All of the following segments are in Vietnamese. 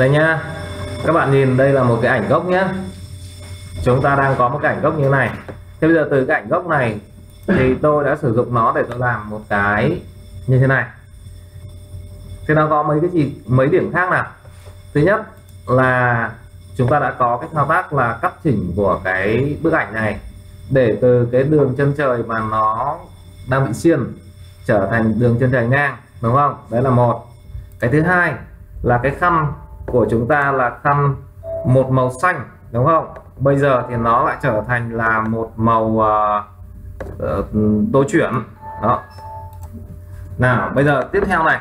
đây nhá. Các bạn nhìn, đây là một cái ảnh gốc nhá. Chúng ta đang có một cái ảnh gốc như thế này. Thế bây giờ từ cái ảnh gốc này thì tôi đã sử dụng nó để tôi làm một cái như thế này. Thì nó có mấy cái gì, mấy điểm khác nào? Thứ nhất là chúng ta đã có cái thao tác là cắt chỉnh của cái bức ảnh này để từ cái đường chân trời mà nó đang bị xiên trở thành đường chân trời ngang, đúng không? Đấy là một. Cái thứ hai là cái khăn của chúng ta là khăn một màu xanh đúng không? Bây giờ thì nó lại trở thành là một màu uh, đối tối chuyển. Đó. Nào bây giờ tiếp theo này.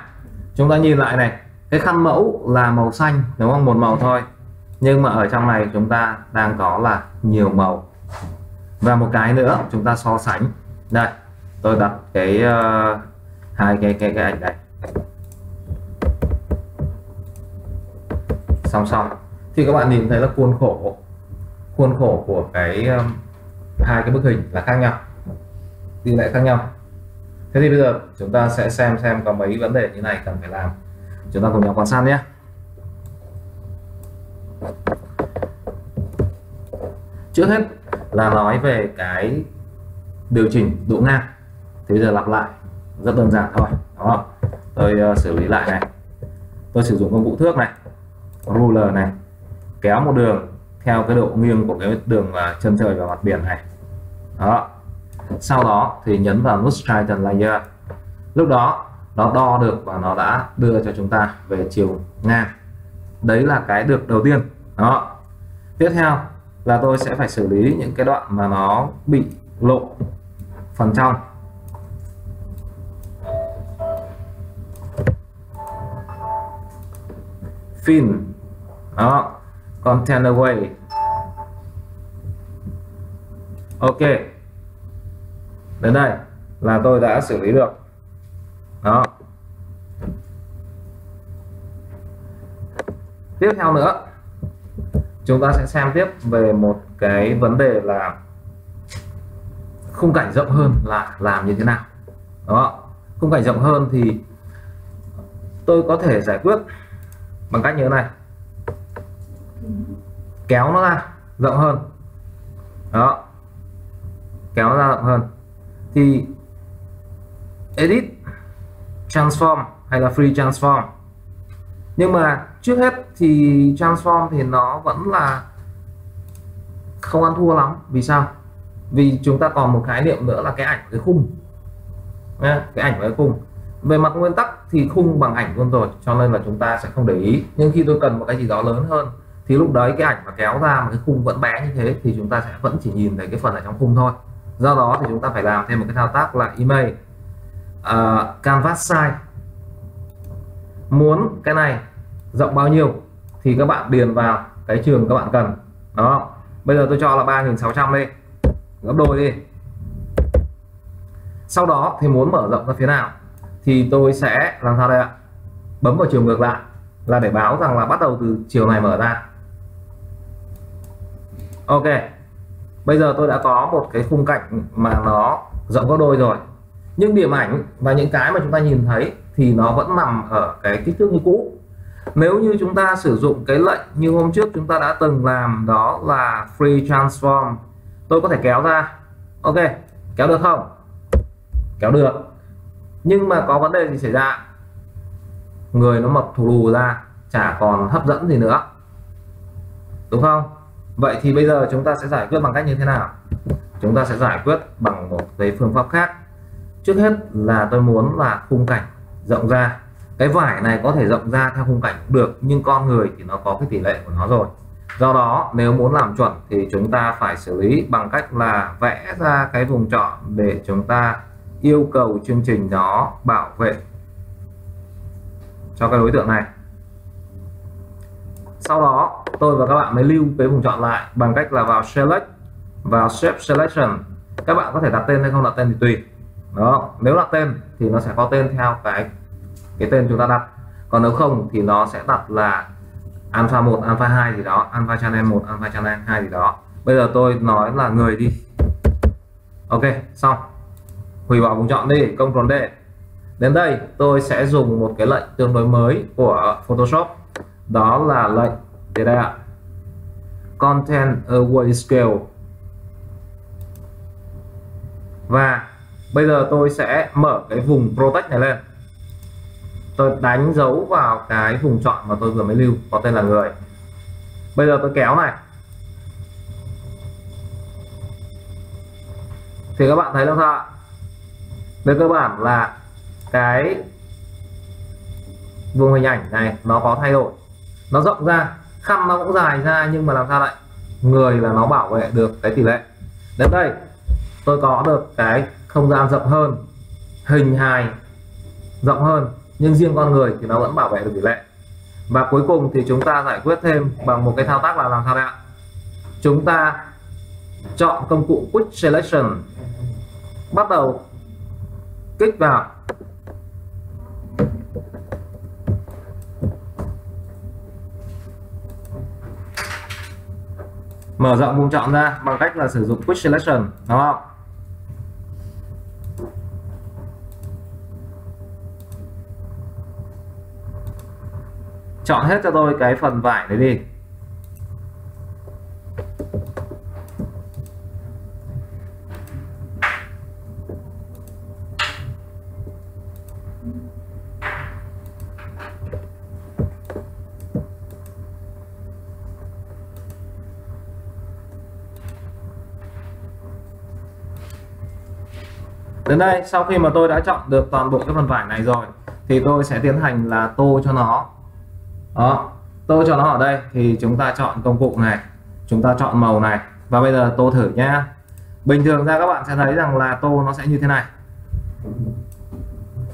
Chúng ta nhìn lại này. Cái khăn mẫu là màu xanh đúng không? Một màu thôi. Nhưng mà ở trong này chúng ta đang có là nhiều màu. Và một cái nữa chúng ta so sánh. Đây tôi đặt cái uh, hai cái cái cái ảnh đây. Song song. Thì các bạn nhìn thấy là khuôn khổ khuôn khổ của cái um, hai cái bức hình là khác nhau tỷ lệ khác nhau. Thế thì bây giờ chúng ta sẽ xem xem có mấy vấn đề như này cần phải làm. Chúng ta cùng nhau quan sát nhé. Trước hết là nói về cái điều chỉnh độ ngang. Thì bây giờ lặp lại rất đơn giản thôi đúng không? Tôi uh, xử lý lại này. Tôi sử dụng công cụ thước này ruler này, kéo một đường theo cái độ nghiêng của cái đường chân trời và mặt biển này. Đó. Sau đó thì nhấn vào nút Triton layer. Lúc đó, nó đo được và nó đã đưa cho chúng ta về chiều ngang. Đấy là cái được đầu tiên. Đó. Tiếp theo là tôi sẽ phải xử lý những cái đoạn mà nó bị lộ phần trong. Fin đó. Container way. Ok. Đến đây là tôi đã xử lý được. Đó. Tiếp theo nữa, chúng ta sẽ xem tiếp về một cái vấn đề là khung cảnh rộng hơn là làm như thế nào. Đó. Khung cảnh rộng hơn thì tôi có thể giải quyết bằng cách như thế này kéo nó ra rộng hơn. Đó. Kéo nó ra rộng hơn. Thì edit transform hay là free transform. Nhưng mà trước hết thì transform thì nó vẫn là không ăn thua lắm. Vì sao? Vì chúng ta còn một khái niệm nữa là cái ảnh cái khung. Nha, cái ảnh cái khung. Về mặt nguyên tắc thì khung bằng ảnh luôn rồi cho nên là chúng ta sẽ không để ý. Nhưng khi tôi cần một cái gì đó lớn hơn thì lúc đấy cái ảnh mà kéo ra mà cái khung vẫn bé như thế thì chúng ta sẽ vẫn chỉ nhìn thấy cái phần ở trong khung thôi. Do đó thì chúng ta phải làm thêm một cái thao tác là email. Uh, canvas size. Muốn cái này rộng bao nhiêu thì các bạn điền vào cái trường các bạn cần. Đó. Bây giờ tôi cho là 3600 đi. Gấp đôi đi. Sau đó thì muốn mở rộng ra phía nào thì tôi sẽ làm sao đây ạ? Bấm vào chiều ngược lại là để báo rằng là bắt đầu từ chiều này mở ra ok. Bây giờ tôi đã có một cái khung cảnh mà nó rộng gấp đôi rồi. Nhưng điểm ảnh và những cái mà chúng ta nhìn thấy thì nó vẫn nằm ở cái kích thước như cũ. Nếu như chúng ta sử dụng cái lệnh như hôm trước chúng ta đã từng làm, đó là free transform, tôi có thể kéo ra. Ok, kéo được không? Kéo được. Nhưng mà có vấn đề gì xảy ra? Người nó mập thù lù ra, chả còn hấp dẫn gì nữa. Đúng không? Vậy thì bây giờ chúng ta sẽ giải quyết bằng cách như thế nào? Chúng ta sẽ giải quyết bằng một cái phương pháp khác. Trước hết là tôi muốn là khung cảnh rộng ra. Cái vải này có thể rộng ra theo khung cảnh cũng được, nhưng con người thì nó có cái tỷ lệ của nó rồi. Do đó, nếu muốn làm chuẩn thì chúng ta phải xử lý bằng cách là vẽ ra cái vùng chọn để chúng ta yêu cầu chương trình đó bảo vệ cho cái đối tượng này sau đó, tôi và các bạn mới lưu cái vùng chọn lại bằng cách là vào select, vào shape selection. Các bạn có thể đặt tên hay không đặt tên thì tùy. Đó, nếu đặt tên thì nó sẽ có tên theo cái cái tên chúng ta đặt. Còn nếu không thì nó sẽ đặt là alpha 1 alpha 2 gì đó, alpha channel 1 alpha channel 2 gì đó. Bây giờ tôi nói là người đi. Ok, xong. Hủy bỏ vùng chọn đi, Ctrl D. Đến đây tôi sẽ dùng một cái lệnh tương đối mới của Photoshop đó là lệnh. Thế đây ạ. Content away scale. Và bây giờ tôi sẽ mở cái vùng protect này lên. Tôi đánh dấu vào cái vùng chọn mà tôi vừa mới lưu, có tên là người. Bây giờ tôi kéo này. Thì các bạn thấy là sao ạ? Về cơ bản là cái vùng hình ảnh này, nó có thay đổi nó rộng ra khăn nó cũng dài ra nhưng mà làm sao lại? Người là nó bảo vệ được cái tỷ lệ. Đến đây, tôi có được cái không gian rộng hơn, hình hài rộng hơn, nhưng riêng con người thì nó vẫn bảo vệ được tỷ lệ. Và cuối cùng thì chúng ta giải quyết thêm bằng một cái thao tác là làm sao đây ạ? Chúng ta chọn công cụ quick selection. Bắt đầu kích vào. Mở rộng vùng chọn ra bằng cách là sử dụng quick selection, đúng không? Chọn hết cho tôi cái phần vải đấy đi. Đến đây sau khi mà tôi đã chọn được toàn bộ cái phần vải này rồi thì tôi sẽ tiến hành là tô cho nó. Đó tô cho nó ở đây thì chúng ta chọn công cụ này chúng ta chọn màu này và bây giờ tô thử nhá. Bình thường ra các bạn sẽ thấy rằng là tô nó sẽ như thế này.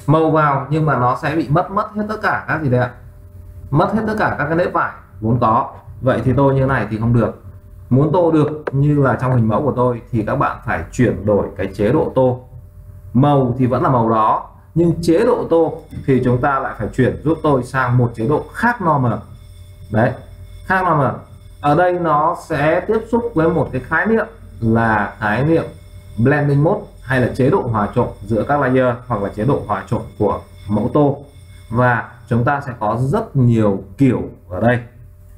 Màu vào nhưng mà nó sẽ bị mất mất hết tất cả các gì đấy, ạ? Mất hết tất cả các cái nếp vải vốn có. Vậy thì tô như thế này thì không được. Muốn tô được như là trong hình mẫu của tôi thì các bạn phải chuyển đổi cái chế độ tô màu thì vẫn là màu đó, nhưng chế độ tô thì chúng ta lại phải chuyển giúp tôi sang một chế độ khác normal. Đấy, khác normal. Ở đây nó sẽ tiếp xúc với một cái khái niệm là khái niệm blending mode hay là chế độ hòa trộn giữa các layer hoặc là chế độ hòa trộn của mẫu tô. Và chúng ta sẽ có rất nhiều kiểu ở đây.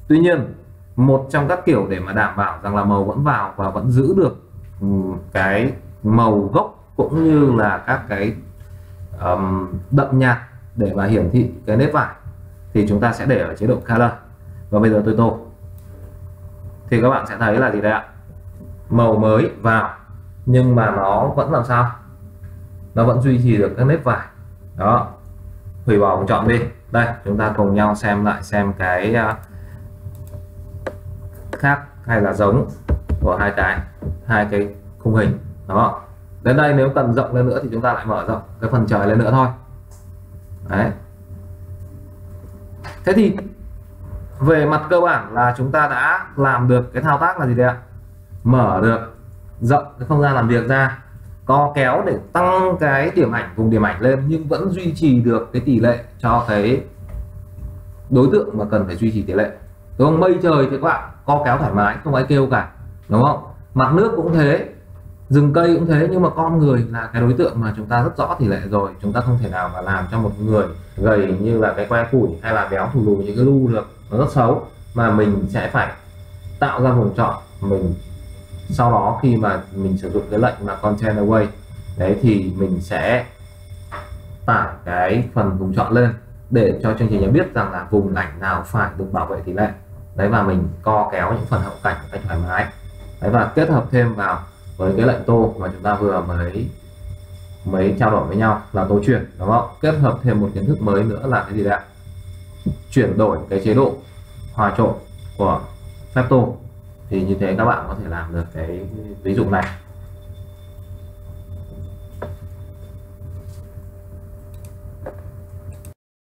Tuy nhiên, một trong các kiểu để mà đảm bảo rằng là màu vẫn vào và vẫn giữ được ừ, cái màu gốc cũng như là các cái um, đậm nhạt để mà hiển thị cái nếp vải thì chúng ta sẽ để ở chế độ color. Và bây giờ tôi tô. Thì các bạn sẽ thấy là gì đây ạ? Màu mới vào nhưng mà nó vẫn làm sao? Nó vẫn duy trì được các nếp vải. Đó. Hủy bỏ chọn đi. Đây chúng ta cùng nhau xem lại xem cái uh, khác hay là giống của hai cái hai cái khung hình. Đó đến đây nếu cần rộng lên nữa thì chúng ta lại mở rộng cái phần trời lên nữa thôi. Đấy. Thế thì về mặt cơ bản là chúng ta đã làm được cái thao tác là gì đấy ạ? Mở được, rộng cái không gian làm việc ra, co kéo để tăng cái điểm ảnh vùng điểm ảnh lên nhưng vẫn duy trì được cái tỷ lệ cho cái đối tượng mà cần phải duy trì tỷ lệ. Đúng không? Mây trời thì các bạn co kéo thoải mái, không ai kêu cả, đúng không? Mặt nước cũng thế rừng cây cũng thế, nhưng mà con người là cái đối tượng mà chúng ta rất rõ tỷ lệ rồi. Chúng ta không thể nào mà làm cho một người gầy như là cái que củi hay là béo thù lù như cái lu được, nó rất xấu, mà mình sẽ phải tạo ra vùng chọn mình. Sau đó khi mà mình sử dụng cái lệnh mà content away đấy thì mình sẽ tải cái phần vùng chọn lên để cho chương trình nó biết rằng là vùng ảnh nào phải được bảo vệ tỷ lệ. Đấy, và mình co kéo những phần hậu cảnh một cách thoải mái. Đấy, và kết hợp thêm vào với cái lệnh tô mà chúng ta vừa mới mới trao đổi với nhau là tô chuyển, đúng không? Kết hợp thêm một kiến thức mới nữa là cái gì đấy chuyển đổi cái chế độ hòa trộn của phép tô. Thì như thế các bạn có thể làm được cái ví dụ này.